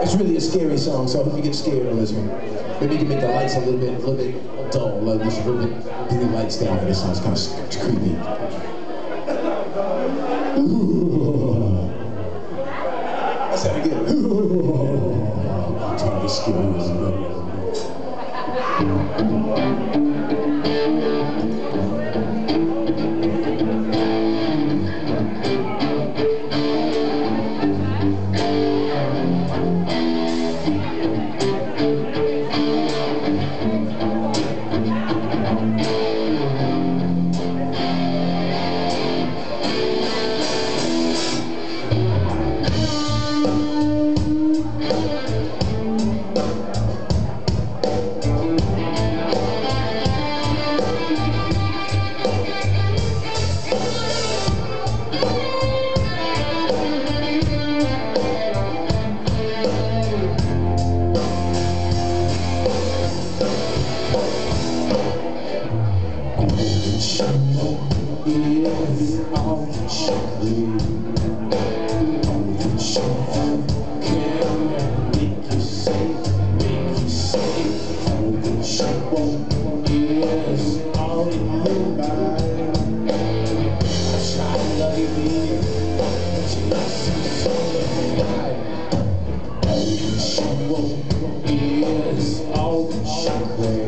It's really a scary song, so I hope you get scared on this one. Maybe you can make the lights a little bit, a little bit dull, like just a little bit, blue lights down. This song's kind of creepy. Let's how it again. Trying to be scary. years on the show. On the show. Come make you safe, make you safe. On the show. Years the moonlight. I the show.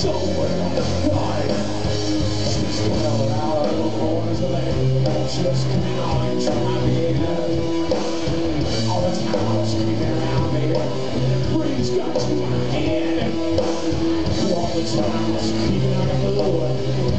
somewhere on the flight. She's 12 an hour, the boys are late. Just coming on and trying to be. All the time, screaming around me. The breeze got to my head. All the time, screaming out of the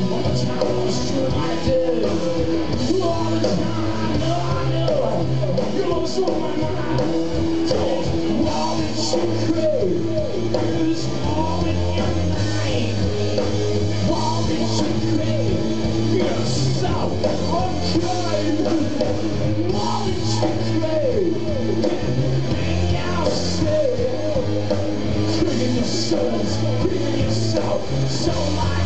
souls, bring yourself, so my